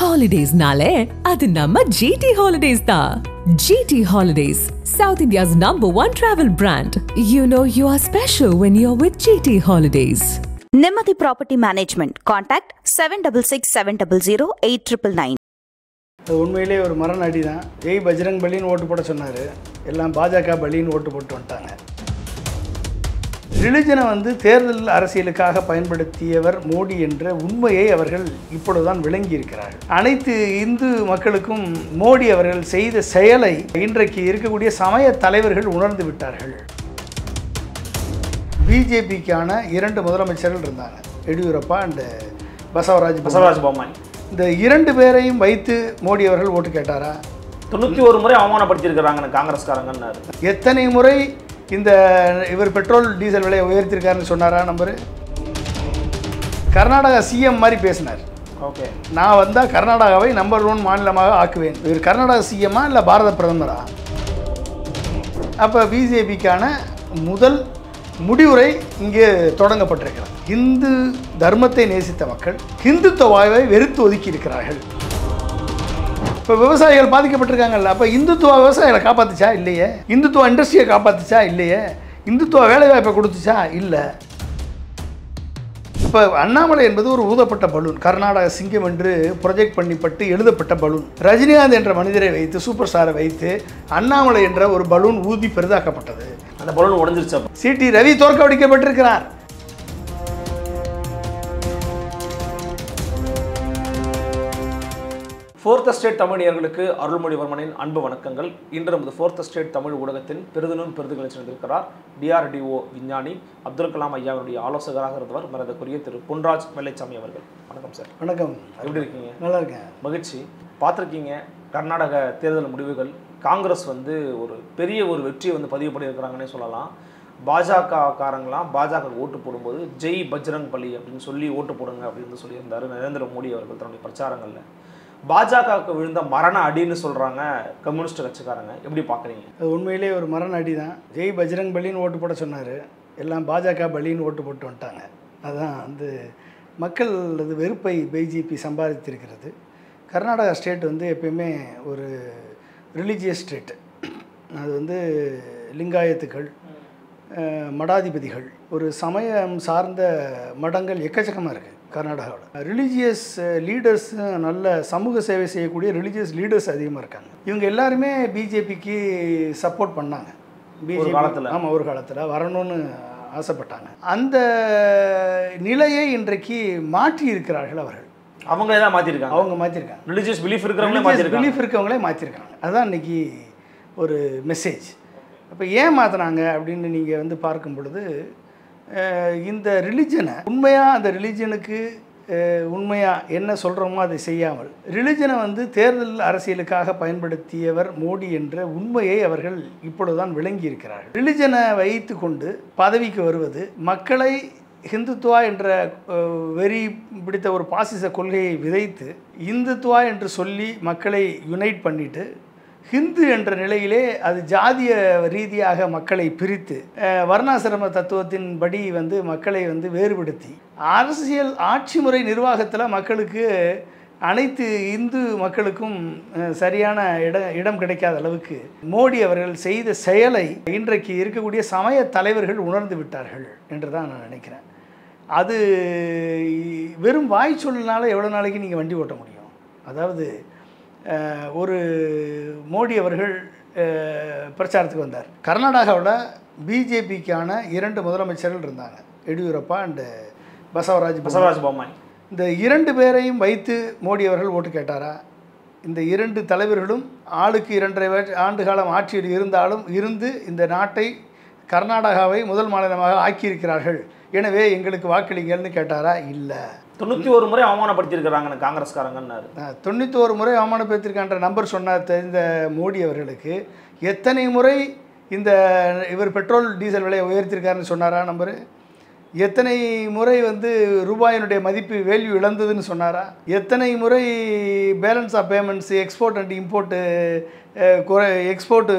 ஹாலிடேஸ்னாலே அது நம்ம ஜிடி ஹாலிடேஸ் தான் GT Holidays South India's number one travel brand you know you are special when you are with GT Holidays நிம்மதி property management contact seven double six seven double zero eight triple nine அது உண்மையிலே ஒரு மரண தான் ஜெய் பஜ்ரங் பலின்னு ஓட்டு போட சொன்னார். எல்லாம் பாஜக பலின்னு ஓட்டு போட்டு வந்துட்டாங்க. ரிலிஜனை வந்து தேர்தல் அரசியலுக்காக பயன்படுத்தியவர் மோடி என்ற உண்மையை அவர்கள் இப்பொழுதுதான் விளங்கி இருக்கிறார்கள் அனைத்து இந்து மக்களுக்கும் மோடி அவர்கள் செய்த செயலை இன்றைக்கு இருக்கக்கூடிய சமய தலைவர்கள் உணர்ந்து விட்டார்கள். பிஜேபிக்கான இரண்டு முதலமைச்சர்கள் இருந்தாங்க. எடியூரப்பா அண்டு பசவராஜ் பசவராஜ் பொம்மாய் இந்த இரண்டு பேரையும் வைத்து மோடி அவர்கள் ஓட்டு கேட்டாரா? தொண்ணூத்தி ஒரு முறை அவமானப்படுத்தியிருக்கிறாங்க காங்கிரஸ்காரங்கன்னாரு. எத்தனை முறை இந்த இவர் பெட்ரோல் டீசல் விலையை உயர்த்திருக்காருன்னு சொன்னாரா? நம்பரு. கர்நாடகா சிஎம் மாதிரி பேசினார். ஓகே. நான் வந்தால் கர்நாடகாவை நம்பர் ஒன் மாநிலமாக ஆக்குவேன். இவர் கர்நாடகா சிஎம்மா இல்லை பாரத பிரதமரா? அப்போ பிஜேபிக்கான முதல் முடிவுரை இங்கே தொடங்கப்பட்டிருக்கிறது. இந்து தர்மத்தை நேசித்த மக்கள் இந்துத்துவாவை வெறுத்து ஒதுக்கி இருக்கிறார்கள். இப்போ விவசாயிகள் பாதிக்கப்பட்டிருக்காங்கல்ல அப்போ இந்துத்துவ விவசாயிகளை காப்பாத்துச்சா இல்லையே? இந்துத்துவ இண்டஸ்ட்ரியை காப்பாத்துச்சா இல்லையே? இந்துத்துவ வேலைவாய்ப்பை கொடுத்துச்சா இல்லை? இப்போ அண்ணாமலை என்பது ஒரு ஊதப்பட்ட பலூன். கர்நாடக சிங்கம் என்று ப்ரொஜெக்ட் பண்ணிப்பட்டு எழுதப்பட்ட பலூன். ரஜினிகாந்த் என்ற மனிதரை வைத்து சூப்பர் ஸ்டாரை வைத்து அண்ணாமலை என்ற ஒரு பலூன் ஊதி பெரிதாக்கப்பட்டது. அந்த பலூன் உடஞ்சிருச்சு அப்ப. சிடி ரவி தோற்கடிக்கப்பட்டிருக்கிறார். ஃபோர்த் ஸ்டேட் தமிழியர்களுக்கு அருள்மொழிவர்மனின் அன்பு வணக்கங்கள். இன்று நமது ஃபோர்த் ஸ்டேட் தமிழ் ஊடகத்தின் பெருதினும் பெருதுகளை சென்றிருக்கிறார் டிஆர்டிஓ விஞ்ஞானி அப்துல் கலாம் ஐயாவுடைய ஆலோசகராக இருந்தவர் மரதக்குரிய திரு பொன்ராஜ் வெள்ளைச்சாமி அவர்கள். வணக்கம் சார். வணக்கம். எப்படி இருக்கீங்க? நல்லா இருக்கேன். மகிழ்ச்சி. பார்த்துருக்கீங்க கர்நாடக தேர்தல் முடிவுகள். காங்கிரஸ் வந்து ஒரு பெரிய ஒரு வெற்றியை வந்து பதிவு பண்ணியிருக்கிறாங்கன்னே சொல்லலாம். பாஜக காரங்களாம் பாஜக ஓட்டு போடும்போது ஜெய் பஜ்ரங் பலி அப்படின்னு சொல்லி ஓட்டு போடுங்க அப்படின்னு சொல்லியிருந்தாரு நரேந்திர மோடி அவர்கள் தன்னுடைய பிரச்சாரங்களில். பாஜகவுக்கு விழுந்த மரண அடின்னு சொல்கிறாங்க கம்யூனிஸ்ட் கட்சிக்காரங்க. எப்படி பார்க்குறீங்க அது உண்மையிலேயே ஒரு மரண அடி தான் ஜெய் பஜ்ரங் பலின்னு ஓட்டு போட சொன்னார். எல்லாம் பாஜக பலின்னு ஓட்டு போட்டு வந்துட்டாங்க. அதுதான் வந்து மக்கள் அது வெறுப்பை பிஜேபி சம்பாதித்திருக்கிறது. கர்நாடகா ஸ்டேட் வந்து எப்பயுமே ஒரு ரிலீஜியஸ் ஸ்டேட் அது வந்து லிங்காயத்துக்கள் மடாதிபதிகள். ஒரு சமயம் சார்ந்த மடங்கள் எக்கச்சக்கமாக இருக்குது கர்நாடகாவில் ரிலீஜியஸ் லீடர்ஸ் நல்ல சமூக சேவை செய்யக்கூடிய ரிலீஜியஸ் லீடர்ஸ் அதிகமாக இருக்காங்க. இவங்க எல்லாருமே பிஜேபிக்கு சப்போர்ட் பண்ணாங்க. பிஜேபி காலத்துல. ஆமாம் ஒரு காலத்தில் வரணும்னு ஆசைப்பட்டாங்க. அந்த நிலையை இன்றைக்கு மாற்றி இருக்கிறார்கள் அவர்கள். அவங்களே தான் மாற்றிருக்காங்க அவங்க மாற்றிருக்காங்க ரிலிஜியஸ் பிலீஃப் இருக்கிறவங்களே மாற்றிருக்காங்க பிலீஃப் இருக்கவங்களே மாற்றிருக்காங்க அதுதான் இன்னைக்கு ஒரு மெசேஜ் அப்போ ஏன் மாற்றினாங்க அப்படின்னு நீங்கள் வந்து பார்க்கும் பொழுது இந்த ரிலிஜனை உண்மையாக அந்த ரிலிஜனுக்கு உண்மையாக என்ன சொல்கிறோமோ அதை செய்யாமல் ரிலிஜனை வந்து தேர்தல் அரசியலுக்காக பயன்படுத்தியவர் மோடி என்ற உண்மையை அவர்கள் இப்பொழுதுதான் விளங்கி இருக்கிறார்கள் ரிலிஜனை வைத்து கொண்டு பதவிக்கு வருவது மக்களை ஹிந்துத்துவா என்ற வெறி பிடித்த ஒரு பாசிச கொள்கையை விதைத்து இந்துத்துவா என்று சொல்லி மக்களை யுனைட் பண்ணிட்டு ஹிந்து என்ற நிலையிலே அது ஜாதிய ரீதியாக மக்களை பிரித்து வர்ணாசிரம தத்துவத்தின் படி வந்து மக்களை வந்து வேறுபடுத்தி அரசியல் ஆட்சி முறை நிர்வாகத்தில் மக்களுக்கு அனைத்து இந்து மக்களுக்கும் சரியான இடம் இடம் கிடைக்காத அளவுக்கு மோடி அவர்கள் செய்த செயலை இன்றைக்கு இருக்கக்கூடிய சமய தலைவர்கள் உணர்ந்து விட்டார்கள் என்று தான் நான் நினைக்கிறேன். அது வெறும் வாய் சொல்லினால எவ்வளோ நாளைக்கு நீங்கள் வண்டி ஓட்ட முடியும்? அதாவது ஒரு மோடி அவர்கள் பிரச்சாரத்துக்கு வந்தார். கர்நாடகாவில் பிஜேபிக்கான இரண்டு முதலமைச்சர்கள் இருந்தாங்க. எடியூரப்பா அண்டு பசவராஜ். பசவராஜ் பொம்மாய் இந்த இரண்டு பேரையும் வைத்து மோடி அவர்கள் ஓட்டு கேட்டாரா? இந்த இரண்டு தலைவர்களும் ஆளுக்கு இரண்டரை ஆண்டு காலம் ஆட்சியில் இருந்தாலும் இருந்து இந்த நாட்டை கர்நாடகாவை முதல் மாநிலமாக ஆக்கியிருக்கிறார்கள். எனவே எங்களுக்கு வாக்களிங்கள்னு கேட்டாரா? இல்லை. தொண்ணூற்றி ஒரு முறை அவமானப்படுத்தியிருக்கிறாங்க காங்கிரஸ்காரங்கன்னாரு. தொண்ணூத்தோரு முறை அவமானப்படுத்திருக்கான்ற நம்பர் சொன்ன தெரிந்த மோடி அவர்களுக்கு. எத்தனை முறை இந்த இவர் பெட்ரோல் டீசல் விலையை உயர்த்திருக்காருன்னு சொன்னாரா நம்பரு? எத்தனை முறை வந்து ரூபாயினுடைய மதிப்பு வேல்யூ இழந்ததுன்னு சொன்னாரா? எத்தனை முறை balance of payments export and import குறை எக்ஸ்போர்ட்டு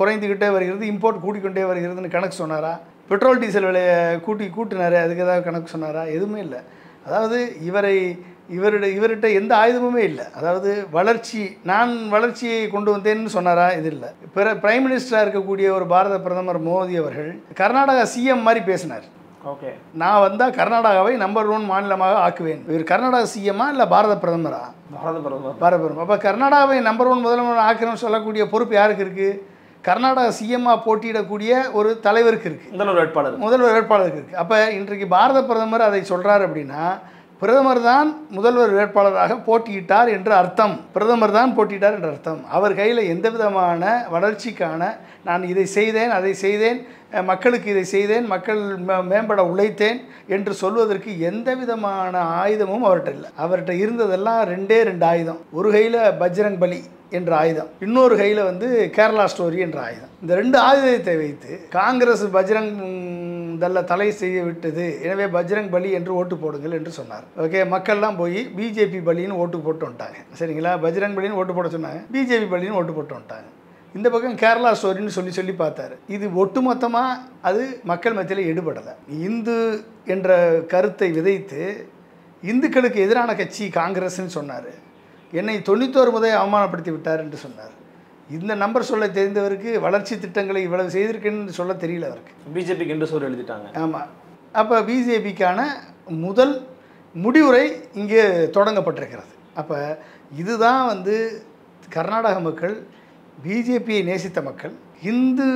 குறைந்துக்கிட்டே வருகிறது இம்போர்ட் கூட்டிக்கொண்டே வருகிறதுன்னு கணக்கு சொன்னாரா? பெட்ரோல் டீசல் விலையை கூட்டி கூட்டினாரு அதுக்கு ஏதாவது கணக்கு சொன்னாரா? எதுவுமே இல்லை. அதாவது இவரை இவருடைய இவர்கிட்ட எந்த ஆயுதமுமே இல்லை. அதாவது வளர்ச்சி நான் வளர்ச்சியை கொண்டு வந்தேன்னு சொன்னாரா? இது இல்லை. பிற பிரைம் மினிஸ்டராக இருக்கக்கூடிய ஒரு பாரத பிரதமர் மோடி அவர்கள் கர்நாடகா சிஎம் மாதிரி பேசினார். ஓகே. நான் வந்தால் கர்நாடகாவை நம்பர் ஒன் மாநிலமாக ஆக்குவேன். இவர் கர்நாடகா சிஎம்மா இல்லை பாரத பிரதமரா? பாரத பிரதமர். பாரத பிரதமர். அப்போ கர்நாடகாவை நம்பர் ஒன் முதல்வர் ஆக்கிறோம்னு சொல்லக்கூடிய பொறுப்பு யாருக்கு இருக்குது கர்நாடகா சிஎம்மா போட்டியிடக்கூடிய ஒரு தலைவருக்கு இருக்குது முதல்வர் வேட்பாளர். முதல்வர் வேட்பாளருக்கு இருக்குது அப்போ இன்றைக்கு பாரத பிரதமர் அதை சொல்கிறார் அப்படின்னா பிரதமர் தான் முதல்வர் வேட்பாளராக போட்டியிட்டார் என்று அர்த்தம். பிரதமர் தான் போட்டியிட்டார் என்று அர்த்தம். அவர் கையில் எந்த விதமான வளர்ச்சிக்கான நான் இதை செய்தேன் அதை செய்தேன் மக்களுக்கு இதை செய்தேன் மக்கள் மே- மேம்பட உழைத்தேன் என்று சொல்வதற்கு எந்த விதமான ஆயுதமும் அவர்கிட்ட இல்லை. அவர்கிட்ட இருந்ததெல்லாம் ரெண்டே ரெண்டு ஆயுதம். ஒரு கையில் பஜ்ரங் பலி என்ற ஆயுதம் இன்னொரு கையில் வந்து கேரளா ஸ்டோரி என்ற ஆயுதம். இந்த ரெண்டு ஆயுதத்தை வைத்து காங்கிரஸ் பஜ்ரங் தல்ல தலை செய்ய விட்டது. எனவே பஜ்ரங் பலி என்று ஓட்டு போடுங்கள் என்று சொன்னார். ஓகே மக்கள்லாம் போய் பிஜேபி பலின்னு ஓட்டு போட்டு வந்துட்டாங்க. சரிங்களா? பஜ்ரங் பலின்னு ஓட்டு போட சொன்னாங்க. பிஜேபி பலின்னு ஓட்டு போட்டு வந்துட்டாங்க. இந்த பக்கம் கேரளா ஸ்டோரின்னு சொல்லி சொல்லி பார்த்தாரு. இது ஒட்டுமொத்தமாக அது மக்கள் மத்தியில் எடுபடலை இந்து என்ற கருத்தை விதைத்து இந்துக்களுக்கு எதிரான கட்சி காங்கிரஸ்ன்னு சொன்னார். என்னை தொண்ணூத்தோரு முதல் அவமானப்படுத்தி விட்டார் என்று சொன்னார். இந்த நம்பர் சொல்ல தெரிந்தவருக்கு வளர்ச்சி திட்டங்களை இவ்வளவு செய்திருக்கேன்னு சொல்ல தெரியல அவருக்கு. பிஜேபிக்கு என்று சோறு எழுதிட்டாங்க. ஆமாம் அப்போ பிஜேபிக்கான முதல் முடிவுரை இங்கே தொடங்கப்பட்டிருக்கிறது. அப்போ இதுதான் வந்து கர்நாடக மக்கள் பிஜேபியை நேசித்த மக்கள் இந்து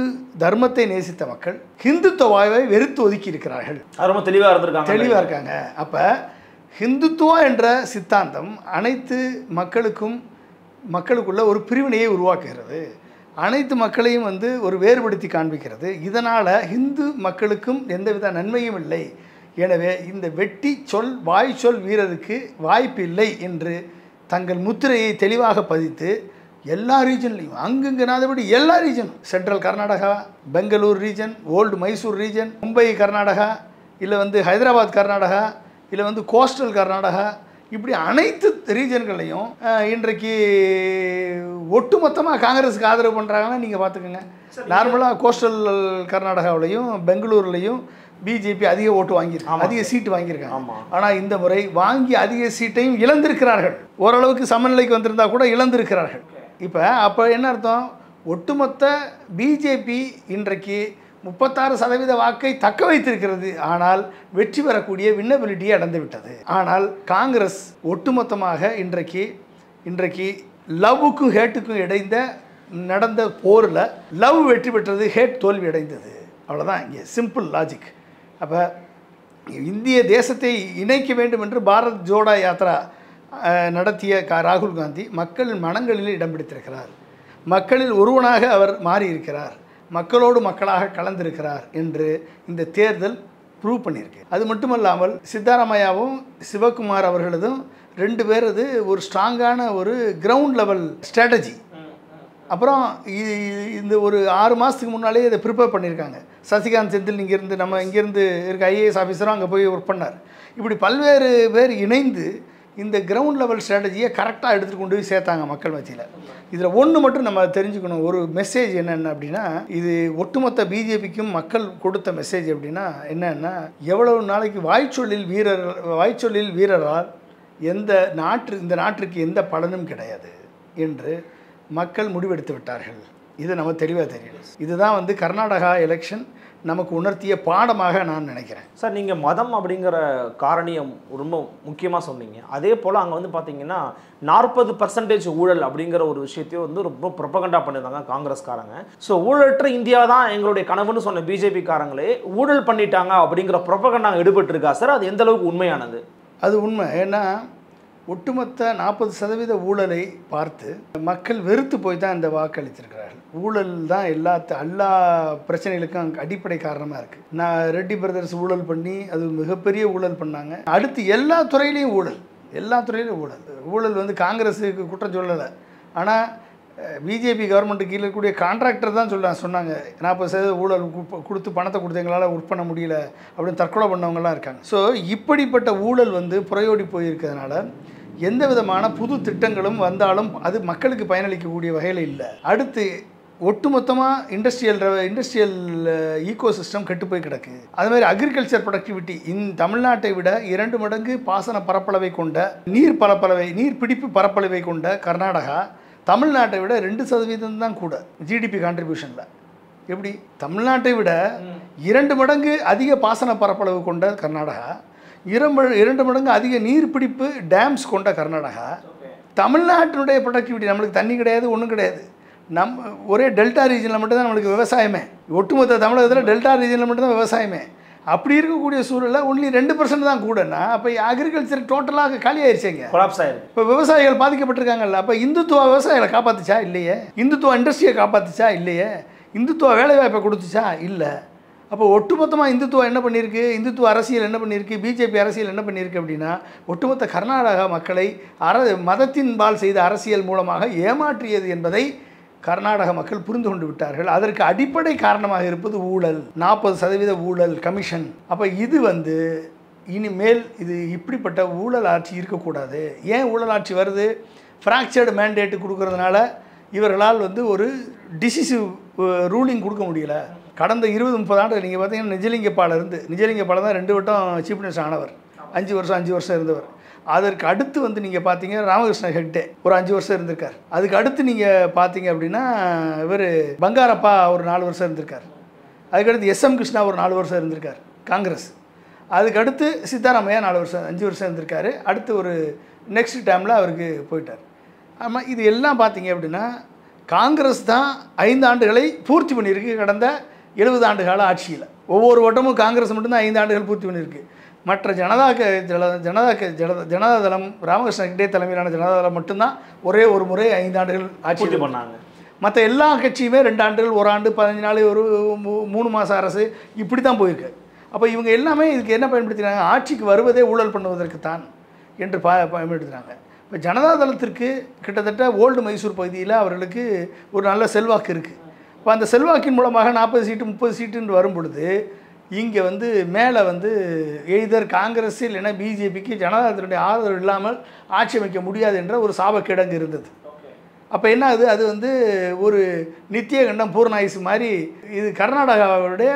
தர்மத்தை நேசித்த மக்கள் ஹிந்துத்துவாவை வெறுத்து ஒதுக்கி இருக்கிறார்கள் ரொம்ப தெளிவா இருந்திருக்காங்க. தெளிவாக இருக்காங்க. அப்போ ஹிந்துத்துவா என்ற சித்தாந்தம் அனைத்து மக்களுக்கும் மக்களுக்குள்ள ஒரு பிரிவினையை உருவாக்குகிறது. அனைத்து மக்களையும் வந்து ஒரு வேறுபடுத்தி காண்பிக்கிறது. இதனால் இந்து மக்களுக்கும் எந்தவித நன்மையும் இல்லை. எனவே இந்த வெட்டி சொல் வாய் சொல் வீரருக்கு வாய்ப்பு இல்லை என்று தங்கள் முத்திரையை தெளிவாக பதித்து எல்லா ரீஜன்லையும் அங்குங்கனாதபடி எல்லா ரீஜனும் central Karnataka Bangalore region old Mysore region Mumbai Karnataka இல்லை வந்து ஹைதராபாத் கர்நாடகா இல்லை வந்து கோஸ்டல் கர்நாடகா இப்படி அனைத்து ரீஜன்களையும் இன்றைக்கு ஒட்டுமொத்தமாக காங்கிரஸுக்கு ஆதரவு பண்ணுறாங்கன்னா நீங்கள் பார்த்துக்கோங்க. நார்மலாக கோஸ்டல் கர்நாடகாவிலையும் பெங்களூர்லையும் பிஜேபி அதிக ஓட்டு வாங்கியிருக்கு. அதிக சீட்டு வாங்கியிருக்காங்க. ஆனால் இந்த முறை வாங்கி அதிக சீட்டையும் இழந்திருக்கிறார்கள். ஓரளவுக்கு சமநிலைக்கு வந்திருந்தா கூட இழந்திருக்கிறார்கள். இப்போ அப்போ என்ன அர்த்தம்? ஒட்டுமொத்த பிஜேபி இன்றைக்கு முப்பத்தாறு சதவீத வாக்கை தக்க வைத்திருக்கிறது. ஆனால் வெற்றி பெறக்கூடிய வின்னபிலிட்டியை அடைந்துவிட்டது ஆனால் காங்கிரஸ் ஒட்டுமொத்தமாக இன்றைக்கு இன்றைக்கு லவ்வுக்கும் ஹேட்டுக்கும் இடைந்த நடந்த போரில் லவ் வெற்றி பெற்றது ஹேட் தோல்வி அடைந்தது. அவ்வளோதான் இங்கே. சிம்பிள் லாஜிக் அப்போ இந்திய தேசத்தை இணைக்க வேண்டும் என்று பாரத் ஜோடா யாத்ரா நடத்திய கா ராகுல் காந்தி மக்களின் மனங்களில் இடம் பிடித்திருக்கிறார். மக்களில் ஒருவனாக அவர் மாறியிருக்கிறார். மக்களோடு மக்களாக கலந்திருக்கிறார் என்று இந்த தேர்தல் ப்ரூவ் பண்ணியிருக்கு. அது மட்டுமல்லாமல் சித்தாராமையாவும் சிவகுமார் அவர்களதும் ரெண்டு பேரது ஒரு ஸ்ட்ராங்கான ஒரு கிரவுண்ட் லெவல் ஸ்ட்ராட்டஜி அப்புறம் இ- இந்த ஒரு ஆறு மாதத்துக்கு முன்னாலே இதை ப்ரிப்பேர் பண்ணியிருக்காங்க. சசிகாந்த் செந்தில் இங்கேருந்து நம்ம இங்கேருந்து இருக்க ஐஏஎஸ் ஆஃபீஸரும் அங்கே போய் ஒர்க் பண்ணார். இப்படி பல்வேறு பேர் இணைந்து இந்த கிரவுண்ட் லெவல் ஸ்ட்ராட்டஜியை கரெக்டாக எடுத்துகிட்டு கொண்டு போய் சேர்த்தாங்க மக்கள் மத்தியில் இதில் ஒன்று மட்டும் நம்ம தெரிஞ்சுக்கணும். ஒரு மெசேஜ் என்னென்ன அப்படின்னா இது ஒட்டுமொத்த பிஜேபிக்கும் மக்கள் கொடுத்த மெசேஜ் அப்படின்னா என்னென்னா எவ்வளவு நாளைக்கு வாய்ச்சொல்லில் வீரர் வாய்ச்சொல்லில் வீரரால் எந்த நாட்டு இந்த நாட்டிற்கு எந்த பலனும் கிடையாது என்று மக்கள் முடிவெடுத்து விட்டார்கள். இது நம்ம தெளிவாக தெரியும் இதுதான் வந்து கர்நாடகா எலெக்ஷன் நமக்கு உணர்த்திய பாடமாக நான் நினைக்கிறேன். சார் நீங்கள் மதம் அப்படிங்கிற காரணியை ரொம்ப முக்கியமாக சொன்னீங்க. அதே போல் அங்கே வந்து பார்த்தீங்கன்னா நாற்பது பர்சன்டேஜ் ஊழல் அப்படிங்கிற ஒரு விஷயத்தையும் வந்து ரொம்ப ப்ரொபகண்டா பண்ணியிருந்தாங்க காங்கிரஸ்காரங்க. ஸோ ஊழலற்ற இந்தியா தான் எங்களுடைய கனவுன்னு சொன்ன பிஜேபி காரங்களே ஊழல் பண்ணிட்டாங்க அப்படிங்கிற ப்ரொபகண்டா எடுபட்டு இருக்கா சார் அது எந்த அளவுக்கு உண்மையானது? அது உண்மை. ஏன்னா ஒட்டுமொத்த நாற்பது சதவீத ஊழலை பார்த்து மக்கள் வெறுத்து போய் தான் இந்த வாக்களித்திருக்கிறார்கள் ஊழல் தான் எல்லா எல்லா பிரச்சனைகளுக்கும் அடிப்படை காரணமாக இருக்குது நான் ரெட்டி பிரதர்ஸ் ஊழல் பண்ணி அது மிகப்பெரிய ஊழல் பண்ணாங்க. அடுத்து எல்லா துறையிலையும் ஊழல். எல்லா துறையிலும் ஊழல். ஊழல் வந்து காங்கிரஸுக்கு குற்றம் சொல்லலை. ஆனால் பிஜேபி கவர்மெண்ட்டு கீழே இருக்கக்கூடிய கான்ட்ராக்டர் தான் சொல்ல சொன்னாங்க. நாற்பது சதவீத ஊழல் கு- கொடுத்து பணத்தை கொடுத்து எங்களால் ஒர்க் பண்ண முடியல அப்படின்னு தற்கொலை பண்ணவங்கலாம் இருக்காங்க. ஸோ இப்படிப்பட்ட ஊழல் வந்து புறையோடி போயிருக்கிறதுனால எந்த விதமான புது திட்டங்களும் வந்தாலும் அது மக்களுக்கு பயனளிக்கக்கூடிய வகையில் இல்லை. அடுத்து ஒட்டுமொத்தமாக இண்டஸ்ட்ரியல் இண்டஸ்ட்ரியல் ஈகோ சிஸ்டம் கெட்டு போய் கிடக்கு. அது மாதிரி அக்ரிகல்ச்சர் ப்ரொடக்டிவிட்டி இன் தமிழ்நாட்டை விட இரண்டு மடங்கு பாசன பரப்பளவை கொண்ட நீர் பரப்பளவை நீர் பிடிப்பு பரப்பளவை கொண்ட கர்நாடகா தமிழ்நாட்டை விட ரெண்டு சதவீதம் தான் கூட ஜிடிபி கான்ட்ரிபியூஷனில் எப்படி? தமிழ்நாட்டை விட இரண்டு மடங்கு அதிக பாசன பரப்பளவு கொண்ட கர்நாடகா இரண்டு இரண்டு மடங்கு அதிக நீர்பிடிப்பு டேம்ஸ் கொண்ட கர்நாடகா. தமிழ்நாட்டினுடைய ப்ரொடக்டிவிட்டி நம்மளுக்கு தண்ணி கிடையாது ஒன்றும் கிடையாது. நம்ம ஒரே டெல்டா ரீஜனில் மட்டும்தான் நம்மளுக்கு விவசாயமே. ஒட்டுமொத்த தமிழகத்தில் டெல்டா ரீஜனில் மட்டும்தான் விவசாயமே. அப்படி இருக்கக்கூடிய சூழலில் ஒன்லி ரெண்டு பர்சன்ட் தான் கூடனா அப்போ அக்ரிகல்ச்சர் டோட்டலாக காலி ஆயிடுச்சுங்க கொலாப்ஸ் ஆயிருக்கு. இப்போ விவசாயிகள் பாதிக்கப்பட்டிருக்காங்கல்ல அப்போ இந்துத்துவ விவசாயிகளை காப்பாத்துச்சா இல்லையே? இந்துத்துவ இண்டஸ்ட்ரியை காப்பாத்துச்சா இல்லையே? இந்துத்துவ வேலைவாய்ப்பை கொடுத்துச்சா? இல்லை. அப்போ ஒட்டுமொத்தமாக இந்துத்துவம் என்ன பண்ணியிருக்கு? இந்துத்துவ அரசியல் என்ன பண்ணியிருக்கு? பிஜேபி அரசியல் என்ன பண்ணியிருக்கு அப்படின்னா ஒட்டுமொத்த கர்நாடகா மக்களை அர மதத்தின்பால் செய்த அரசியல் மூலமாக ஏமாற்றியது என்பதை கர்நாடக மக்கள் புரிந்து கொண்டு விட்டார்கள். அதற்கு அடிப்படை காரணமாக இருப்பது ஊழல். நாற்பது சதவீத ஊழல் கமிஷன். அப்போ இது வந்து இனிமேல் இது இப்படிப்பட்ட ஊழல் ஆட்சி இருக்கக்கூடாது. ஏன் ஊழல் ஆட்சி வருது? ஃப்ராக்சர்டு மேண்டேட்டு கொடுக்கறதுனால இவர்களால் வந்து ஒரு டிசிசிவ் ரூலிங் கொடுக்க முடியல. கடந்த இருபது முப்பது ஆண்டு நீங்கள் பார்த்தீங்கன்னா நிஜலிங்கப்பால இருந்து நிஜலிங்கப்பால தான் ரெண்டு வட்டம் சீஃப் மினிஸ்டர் ஆனவர். அஞ்சு வருஷம் அஞ்சு வருஷம் இருந்தவர். அதற்கு அடுத்து வந்து நீங்கள் பார்த்தீங்க ராமகிருஷ்ண ஹெக்டே ஒரு அஞ்சு வருஷம் இருந்திருக்கார். அதுக்கு அடுத்து நீங்கள் பார்த்தீங்க அப்படின்னா இவர் பங்காரப்பா ஒரு நாலு வருஷம் இருந்திருக்கார். அதுக்கடுத்து எஸ்எம் கிருஷ்ணா ஒரு நாலு வருஷம் இருந்திருக்கார் காங்கிரஸ். அதுக்கடுத்து சித்தாராமையா நாலு வருஷம் அஞ்சு வருஷம் இருந்திருக்காரு. அடுத்து ஒரு நெக்ஸ்ட் டைமில் அவருக்கு போயிட்டார். ஆமாம் இது எல்லாம் பார்த்தீங்க அப்படின்னா காங்கிரஸ் தான் ஐந்து ஆண்டுகளை பூர்த்தி பண்ணியிருக்கு கடந்த எழுபது ஆண்டு கால ஆட்சியில். ஒவ்வொரு வட்டமும் காங்கிரஸ் மட்டும்தான் ஐந்து ஆண்டுகள் பூர்த்தி பண்ணியிருக்கு. மற்ற ஜனதா க ஜன ஜனதா க ஜன ஜனதாதளம் ராமகிருஷ்ண ஹெக்டே தலைமையிலான ஜனதாதளம் மட்டும்தான் ஒரே ஒரு முறை ஐந்து ஆண்டுகள் ஆட்சி பண்ணாங்க. மற்ற எல்லா கட்சியுமே ரெண்டு ஆண்டுகள் ஒரு ஆண்டு பதினஞ்சு நாள் ஒரு மூணு மாதம் அரசு இப்படி தான் போயிருக்கு. அப்போ இவங்க எல்லாமே இதுக்கு என்ன பயன்படுத்தினாங்க? ஆட்சிக்கு வருவதே ஊழல் பண்ணுவதற்கு தான் என்று பா பயன்படுத்தினாங்க. இப்போ ஜனதாதளத்திற்கு கிட்டத்தட்ட ஓல்டு மைசூர் பகுதியில் அவர்களுக்கு ஒரு நல்ல செல்வாக்கு இருக்குது இப்போ அந்த செல்வாக்கின் மூலமாக நாற்பது சீட்டு முப்பது சீட்டுன்னு வரும் பொழுது இங்கே வந்து மேலே வந்து எய்தர் காங்கிரஸ் இல்லைன்னா பிஜேபிக்கு ஜனதாதளத்தினுடைய ஆதரவு இல்லாமல் ஆட்சி அமைக்க முடியாது என்ற ஒரு சாபக்கிடங்கு இருந்தது. அப்போ என்ன ஆகுது? அது வந்து ஒரு நித்திய கண்டம் பூர்ணாயுசு மாதிரி இது கர்நாடகாவுடைய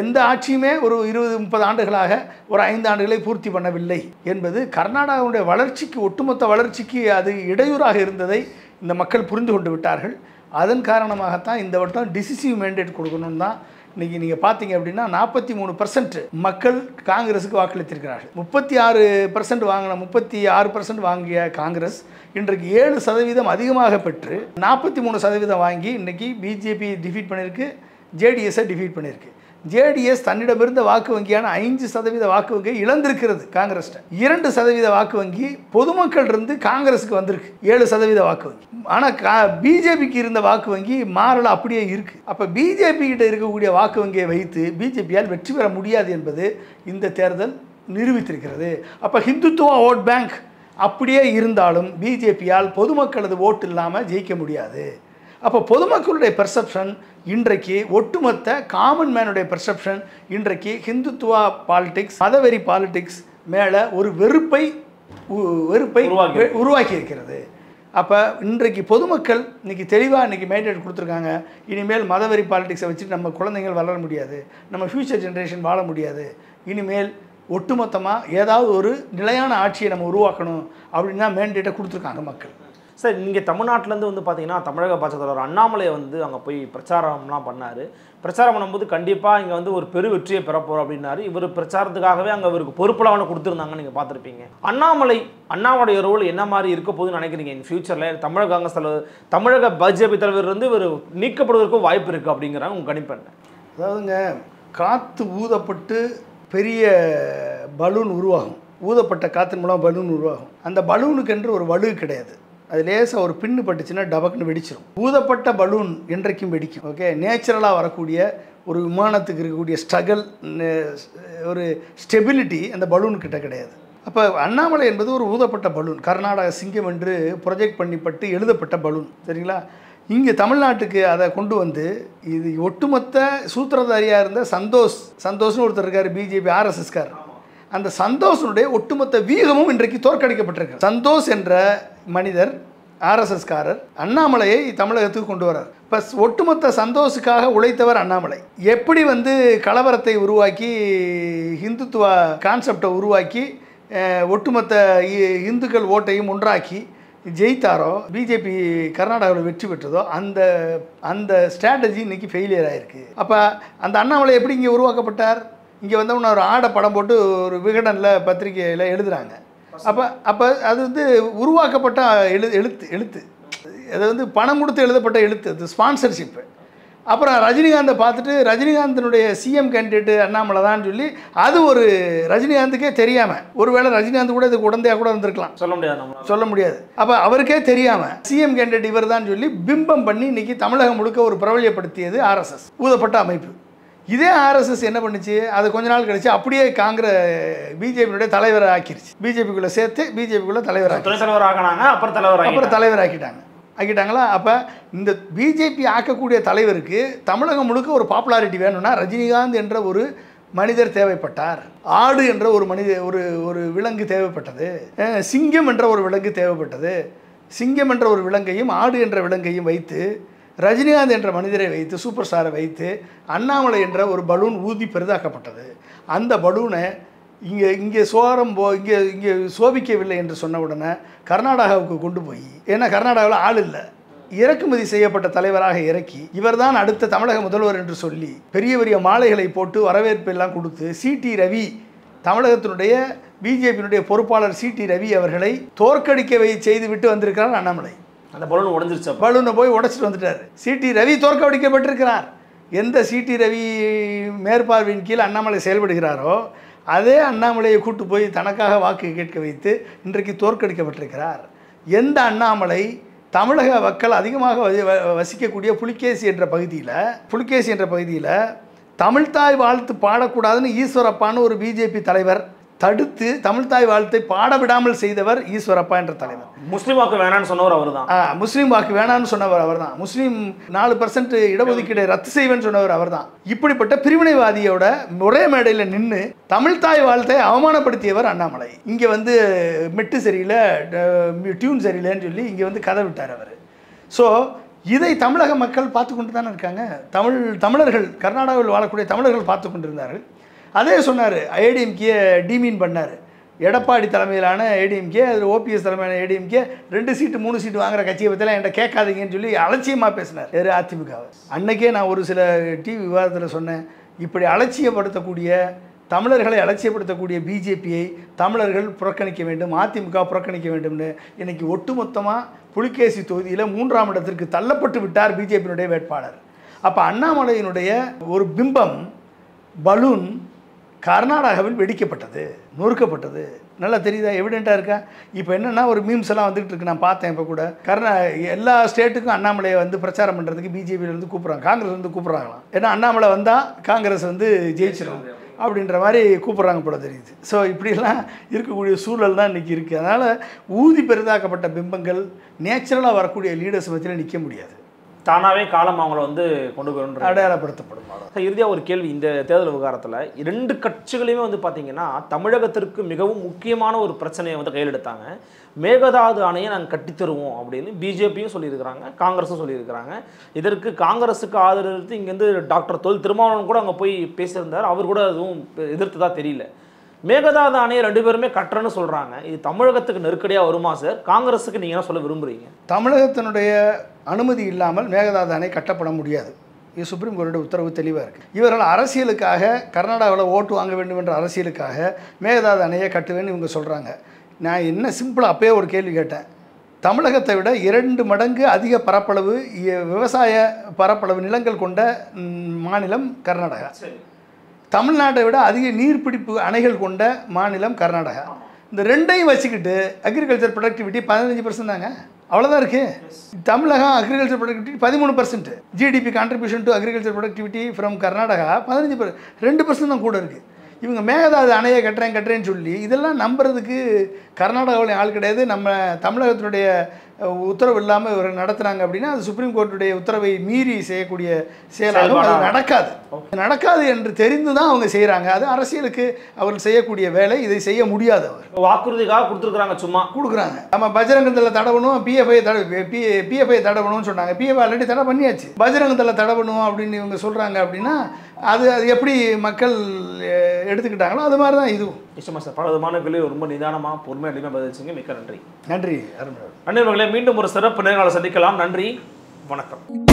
எந்த ஆட்சியுமே ஒரு இருபது முப்பது ஆண்டுகளாக ஒரு ஐந்து ஆண்டுகளை பூர்த்தி பண்ணவில்லை என்பது கர்நாடகாவுடைய வளர்ச்சிக்கு ஒட்டுமொத்த வளர்ச்சிக்கு அது இடையூறாக இருந்ததை இந்த மக்கள் புரிந்து கொண்டு விட்டார்கள். அதன் காரணமாகத்தான் இந்த வட்டம் டிசிசிவ் மேண்டேட் கொடுக்கணும்னு தான் இன்றைக்கி நீங்கள் பார்த்தீங்க அப்படின்னா நாற்பத்தி மூணு பர்சன்ட் மக்கள் காங்கிரஸுக்கு வாக்களித்திருக்கிறார்கள். முப்பத்தி ஆறு பர்சன்ட் வாங்கின முப்பத்தி ஆறு பர்சன்ட் வாங்கிய காங்கிரஸ் இன்றைக்கு ஏழு சதவீதம் அதிகமாக பெற்று நாற்பத்தி மூணு சதவீதம் வாங்கி இன்றைக்கி பிஜேபி டிஃபீட் பண்ணியிருக்கு ஜேடிஎஸை டிஃபீட் பண்ணியிருக்கு. ஜேடிஎஸ் தன்னிடமிருந்த வாக்கு வங்கியான ஐந்து சதவீத வாக்கு வங்கியை இழந்திருக்கிறது காங்கிரஸ்ட்ட இரண்டு சதவீத வாக்கு வங்கி பொதுமக்கள் இருந்து காங்கிரஸுக்கு வந்திருக்கு. ஏழு சதவீத வாக்கு வங்கி. ஆனால் கா பிஜேபிக்கு இருந்த வாக்கு வங்கி மாறல அப்படியே இருக்கு. அப்போ பிஜேபி கிட்ட இருக்கக்கூடிய வாக்கு வங்கியை வைத்து பிஜேபியால் வெற்றி பெற முடியாது என்பது இந்த தேர்தல் நிரூபித்திருக்கிறது. அப்போ ஹிந்துத்துவா ஓட் பேங்க் அப்படியே இருந்தாலும் பிஜேபியால் பொதுமக்களது ஓட்டு இல்லாமல் ஜெயிக்க முடியாது. அப்போ பொதுமக்களுடைய பெர்செப்ஷன் இன்றைக்கு ஒட்டுமொத்த காமன் மேனுடைய பெர்செப்ஷன் இன்றைக்கு ஹிந்துத்துவா பாலிடிக்ஸ் மதவெறி பாலிடிக்ஸ் மேலே ஒரு வெறுப்பை வெறுப்பை உருவாக்கி இருக்கிறது. அப்போ இன்றைக்கு பொதுமக்கள் இன்னைக்கு தெளிவாக இன்னைக்கு மேண்டேட் கொடுத்துருக்காங்க. இனிமேல் மதவெறி பாலிடிக்ஸை வச்சுட்டு நம்ம குழந்தைகள் வளர முடியாது. நம்ம ஃப்யூச்சர் ஜென்ரேஷன் வாழ முடியாது. இனிமேல் ஒட்டுமொத்தமாக ஏதாவது ஒரு நிலையான ஆட்சியை நம்ம உருவாக்கணும் அப்படின்னு தான் மேண்டேட்டை கொடுத்துருக்காங்க மக்கள். சார் இங்கே தமிழ்நாட்டிலேருந்து வந்து பார்த்தீங்கன்னா தமிழக பாஜக தலைவர் அண்ணாமலை வந்து அங்கே போய் பிரச்சாரம்லாம் பண்ணார். பிரச்சாரம் பண்ணும்போது கண்டிப்பாக இங்கே வந்து ஒரு பெரு வெற்றியை பெறப்போகிறோம் அப்படின்னாரு. இவர் பிரச்சாரத்துக்காகவே அங்கே இவருக்கு பொறுப்புலாவனை கொடுத்துருந்தாங்கன்னு நீங்கள் பார்த்துருப்பீங்க. அண்ணாமலை அண்ணாமலைய ரோல் என்ன மாதிரி இருக்க போகுதுன்னு நினைக்கிறீங்க? இன் ஃபியூச்சரில் தமிழக காங்கிரஸ் தலைவர் தமிழக பிஜேபி தலைவர்லேருந்து இவர் நீக்கப்படுவதற்கும் வாய்ப்பு இருக்குது அப்படிங்கிறாங்க உங்கள் கணிப்பு என்ன? அதாவதுங்க காற்று ஊதப்பட்டு பெரிய பலூன் உருவாகும். ஊதப்பட்ட காற்றின் மூலம் பலூன் உருவாகும். அந்த பலூனுக்கென்று ஒரு வலு கிடையாது. அது லேசாக ஒரு பின்னு பட்டுச்சுன்னா டபக்குன்னு வெடிச்சிடும் ஊதப்பட்ட பலூன் என்றைக்கும் வெடிக்கும். ஓகே நேச்சுரலாக வரக்கூடிய ஒரு விமானத்துக்கு இருக்கக்கூடிய ஸ்ட்ரகல் ஒரு ஸ்டெபிலிட்டி அந்த பலூன் கிட்ட கிடையாது. அப்போ அண்ணாமலை என்பது ஒரு ஊதப்பட்ட பலூன். கர்நாடக சிங்கம் என்று ப்ரொஜெக்ட் பண்ணிப்பட்டு எழுதப்பட்ட பலூன். சரிங்களா? இங்கே தமிழ்நாட்டுக்கு அதை கொண்டு வந்து இது ஒட்டுமொத்த சூத்திரதாரியாக இருந்த சந்தோஷ் சந்தோஷ்னு ஒருத்தர் இருக்கார் பிஜேபி ஆர்எஸ்எஸ்கார் அந்த சந்தோஷனுடைய ஒட்டுமொத்த வீகமும் இன்றைக்கு தோற்கடிக்கப்பட்டிருக்கு. சந்தோஷ் என்ற மனிதர் ஆர்எஸ்எஸ்காரர் அண்ணாமலையை தமிழகத்துக்கு கொண்டு வரார் இப்போ ஒட்டுமொத்த சந்தோஷுக்காக உழைத்தவர் அண்ணாமலை. எப்படி வந்து கலவரத்தை உருவாக்கி ஹிந்துத்துவ கான்செப்டை உருவாக்கி ஒட்டுமொத்த இ- இந்துக்கள் ஓட்டையும் ஒன்றாக்கி ஜெயித்தாரோ பிஜேபி கர்நாடகாவில் வெற்றி பெற்றதோ அந்த அந்த ஸ்ட்ராட்டஜி இன்றைக்கி ஃபெயிலியர் ஆகிருக்கு அப்போ அந்த அண்ணாமலை எப்படி இங்கே உருவாக்கப்பட்டார்? இங்கே வந்து ஒரு ஆடை படம் போட்டு ஒரு விகடனில் பத்திரிகையில் எழுதுகிறாங்க அப்போ அப்போ அது வந்து உருவாக்கப்பட்ட எழு எழுத்து எழுத்து. அது வந்து பணம் கொடுத்து எழுதப்பட்ட எழுத்து அது ஸ்பான்சர்ஷிப்பு அப்புறம் ரஜினிகாந்தை பார்த்துட்டு ரஜினிகாந்தினுடைய சிஎம் கேண்டிடேட் அண்ணாமலை தான் சொல்லி அது ஒரு ரஜினிகாந்துக்கே தெரியாமல் ஒருவேளை ரஜினிகாந்த் கூட இதுக்கு உடந்தையாக கூட இருந்திருக்கலாம். சொல்ல முடியாது சொல்ல முடியாது. அப்போ அவருக்கே தெரியாமல் சிஎம் கேண்டிடேட் இவர் தான் சொல்லி பிம்பம் பண்ணி இன்னைக்கு தமிழகம் முழுக்க ஒரு பிரபலியப்படுத்தியது ஆர்எஸ்எஸ் ஊதப்பட்ட அமைப்பு. இதே ஆர்எஸ்எஸ் என்ன பண்ணுச்சு? அது கொஞ்ச நாள் கழிச்சு அப்படியே காங்கிரஸ் பிஜேபியுடைய தலைவரை ஆக்கிருச்சு பிஜேபிக்குள்ளே சேர்த்து பிஜேபிக்குள்ளே தலைவர் தலைவர் ஆகினாங்க அப்புறம் தலைவர் அப்புறம். தலைவர் ஆக்கிட்டாங்க ஆக்கிட்டாங்களா? அப்போ இந்த பிஜேபி ஆக்கக்கூடிய தலைவருக்கு தமிழகம் முழுக்க ஒரு பாப்புலாரிட்டி வேணும்னா ரஜினிகாந்த் என்ற ஒரு மனிதர் தேவைப்பட்டார். ஆடு என்ற ஒரு மனித ஒரு ஒரு விலங்கு தேவைப்பட்டது. சிங்கம் என்ற ஒரு விலங்கு தேவைப்பட்டது. சிங்கம் என்ற ஒரு விலங்கையும் ஆடு என்ற விலங்கையும் வைத்து ரஜினிகாந்த் என்ற மனிதரை வைத்து சூப்பர் ஸ்டாரை வைத்து அண்ணாமலை என்ற ஒரு பலூன் ஊதி பெரிதாக்கப்பட்டது. அந்த பலூனை இங்கே இங்கே சோரம் போ இங்கே இங்கே சோபிக்கவில்லை என்று சொன்ன உடனே கர்நாடகாவுக்கு கொண்டு போய் ஏன்னா கர்நாடகாவில் ஆள் இல்லை. இறக்குமதி செய்யப்பட்ட தலைவராக இறக்கி இவர்தான் அடுத்த தமிழக முதல்வர் என்று சொல்லி பெரிய பெரிய மாலைகளை போட்டு வரவேற்பு எல்லாம் கொடுத்து சிடி ரவி தமிழகத்தினுடைய பிஜேபியினுடைய பொறுப்பாளர் சிடி ரவி அவர்களை தோற்கடிக்க செய்து செய்துவிட்டு வந்திருக்கிறார் அண்ணாமலை. அந்த பலூன் உடஞ்சிருச்சு பலூனை போய் உடைச்சிட்டு வந்துட்டார். சிடி ரவி தோற்கடிக்கப்பட்டிருக்கிறார். எந்த சிடி ரவி மேற்பார்வையின் கீழ் அண்ணாமலை செயல்படுகிறாரோ அதே அண்ணாமலையை கூட்டு போய் தனக்காக வாக்கு கேட்க வைத்து இன்றைக்கு தோற்கடிக்கப்பட்டிருக்கிறார். எந்த அண்ணாமலை தமிழக மக்கள் அதிகமாக வ- வசிக்கக்கூடிய புலிகேசி என்ற பகுதியில் புலிகேசி என்ற பகுதியில் தமிழ்தாய் வாழ்த்து பாடக்கூடாதுன்னு ஈஸ்வரப்பான்னு ஒரு பிஜேபி தலைவர் தடுத்து தமிழ்தாய் வாழ்த்தை பாட விடாமல் செய்தவர் ஈஸ்வரப்பா என்ற தலைவர். முஸ்லீம் வாக்கு வேணாம்னு சொன்னவர் அவர்தான். ஆ, முஸ்லீம் வாக்கு வேணாம்னு சொன்னவர் அவர்தான். முஸ்லீம் நாலு பர்சன்ட் இடஒதுக்கீடை ரத்து செய்வேன்னு சொன்னவர் அவர்தான். இப்படிப்பட்ட பிரிவினைவாதியோட ஒரே மேடையில் நின்று தமிழ்தாய் வாழ்த்தை அவமானப்படுத்தியவர் அண்ணாமலை. இங்கே வந்து மெட்டு சரியில்லை டியூன் சரியில்லைன்னு சொல்லி இங்கே வந்து கதை விட்டார் அவர். ஸோ இதை தமிழக மக்கள் பார்த்து கொண்டு தானே இருக்காங்க? தமிழ் தமிழர்கள் கர்நாடகாவில் வாழக்கூடிய தமிழர்கள் பார்த்து கொண்டிருந்தார்கள். அதே சொன்னார் ஏடிஎம்கே டிமீன் பண்ணார். எடப்பாடி தலைமையிலான ஏடிஎம்கே அதில் ஓபிஎஸ் தலைமையிலான ஏடிஎம்கே ரெண்டு சீட்டு மூணு சீட்டு வாங்குற கட்சியை பற்றிலாம் என்கிட்ட கேட்காதீங்கன்னு சொல்லி அலட்சியமாக பேசினார். வேறு அதிமுகவை அன்னைக்கே நான் ஒரு சில டிவி விவாதத்தில் சொன்னேன் இப்படி அலட்சியப்படுத்தக்கூடிய தமிழர்களை அலட்சியப்படுத்தக்கூடிய பிஜேபியை தமிழர்கள் புறக்கணிக்க வேண்டும் அதிமுக புறக்கணிக்க வேண்டும்னு இன்னைக்கு ஒட்டுமொத்தமாக புலிகேசி தொகுதியில் மூன்றாம் இடத்திற்கு தள்ளப்பட்டு விட்டார் பிஜேபியினுடைய வேட்பாளர். அப்போ அண்ணாமலையினுடைய ஒரு பிம்பம் பலூன் கர்நாடகாவில் வெடிக்கப்பட்டது நொறுக்கப்பட்டது. நல்லா தெரியுதா? எவிடெண்ட்டாக இருக்கா? இப்போ என்னென்னா ஒரு மீம்ஸ் எல்லாம் வந்துகிட்டு இருக்கு. நான் பார்த்தேன் இப்போ கூட. கர்நா எல்லா ஸ்டேட்டுக்கும் அண்ணாமலையை வந்து பிரச்சாரம் பண்ணுறதுக்கு பிஜேபியிலேருந்து கூப்பிட்றாங்க. காங்கிரஸ் வந்து கூப்பிட்றாங்களாம். ஏன்னா அண்ணாமலை வந்தால் காங்கிரஸ் வந்து ஜெயிச்சிடும் அப்படின்ற மாதிரி கூப்பிட்றாங்க போல தெரியுது. ஸோ இப்படியெல்லாம் இருக்கக்கூடிய சூழல் தான் இன்றைக்கி இருக்குது அதனால் ஊதி பெரிதாக்கப்பட்ட பிம்பங்கள் நேச்சுரலாக வரக்கூடிய லீடர்ஸ் மத்தியில் நிற்க முடியாது. தானாவே காலம் அவங்கள வந்து கொண்டு போயிடும் அடையாளப்படுத்தப்படும். அவ்வளவுதான். இறுதியாக ஒரு கேள்வி. இந்த தேர்தல் விவகாரத்தில் இரண்டு கட்சிகளையுமே வந்து பார்த்தீங்கன்னா தமிழகத்திற்கு மிகவும் முக்கியமான ஒரு பிரச்சனையை வந்து கையில் எடுத்தாங்க. மேகதாது அணையை நாங்கள் கட்டித்தருவோம் அப்படின்னு பிஜேபியும் சொல்லியிருக்கிறாங்க காங்கிரஸும் சொல்லியிருக்கிறாங்க. இதற்கு காங்கிரஸுக்கு ஆதரவு இங்கேருந்து டாக்டர் தொல் திருமாவளவன் கூட அங்கே போய் பேசியிருந்தார். அவர் கூட எதுவும் எதிர்த்ததா தெரியல. மேகதாது அணையை ரெண்டு பேருமே கட்டுறேன்னு சொல்கிறாங்க இது தமிழகத்துக்கு நெருக்கடியாக வருமா சார் காங்கிரஸுக்கு நீங்கள் என்ன சொல்ல விரும்புகிறீங்க தமிழகத்தினுடைய அனுமதி இல்லாமல் மேகதாது அணை கட்டப்பட முடியாது. இது சுப்ரீம் கோர்ட்டோட உத்தரவு தெளிவாக இருக்குது இவர்கள் அரசியலுக்காக கர்நாடகாவில் ஓட்டு வாங்க வேண்டும் என்ற அரசியலுக்காக மேகதாது அணையை கட்டுவேன்னு இவங்க சொல்கிறாங்க நான் என்ன சிம்பிளாக அப்பயே ஒரு கேள்வி கேட்டேன். தமிழகத்தை விட இரண்டு மடங்கு அதிக பரப்பளவு விவசாய பரப்பளவு நிலங்கள் கொண்ட மாநிலம் கர்நாடகா. தமிழ்நாட்டை விட அதிக நீர்பிடிப்பு அணைகள் கொண்ட மாநிலம் கர்நாடகா. இந்த ரெண்டையும் வச்சுக்கிட்டு அக்ரிகல்ச்சர் ப்ரொடக்டிவிட்டி பதினஞ்சு பர்சன்ட் தாங்க. அவ்வளோதான் இருக்குது தமிழகம் அக்ரிகல்ச்சர் ப்ரொடக்டிவிட்டி பதிமூணு percent GDP contribution to agriculture productivity from Karnataka பதினஞ்சு பர் ரெண்டு பர்சன்ட் தான் கூட இருக்குது இவங்க மேகதாது அணையை கட்டுறேன் கட்டுறேன்னு சொல்லி இதெல்லாம் நம்புறதுக்கு கர்நாடகாவில் ஆள் கிடையாது. நம்ம தமிழகத்தினுடைய உத்தரவு இல்லாமல் இவர் நடத்துனாங்க அப்படின்னா அது சுப்ரீம் கோர்ட்டுடைய உத்தரவை மீறி செய்யக்கூடிய செயலாகும் அது? நடக்காது. நடக்காது என்று தெரிந்து தான் அவங்க செய்கிறாங்க அது அரசியலுக்கு அவர்கள் செய்யக்கூடிய வேலை. இதை செய்ய முடியாது அவர். வாக்குறுதிக்காக கொடுத்துருக்குறாங்க சும்மா? கொடுக்குறாங்க. நம்ம பஜரங்கத்தில் தடவணும் பிஎஃப்ஐ தட பி பிஎஃப்ஐ தடவணும்னு சொன்னாங்க. பிஎஃப் ஆல்ரெடி தடை பண்ணியாச்சு. பஜரங்கத்தில் தடவணும் அப்படின்னு இவங்க சொல்கிறாங்க அப்படின்னா அது அது எப்படி மக்கள் எடுத்துக்கிட்டாங்களோ அது மாதிரி தான் இதுவும். நிச்சயமா சார் பல விதமான கேள்வி ரொம்ப நிதானமாக பொறுமையாக எளிமையாக பதிலளிச்சிங்க. மிக்க நன்றி. நன்றி அருண் நண்பர்களே மீண்டும் ஒரு சிறப்பு நேர்காணலை சந்திக்கலாம். நன்றி வணக்கம்.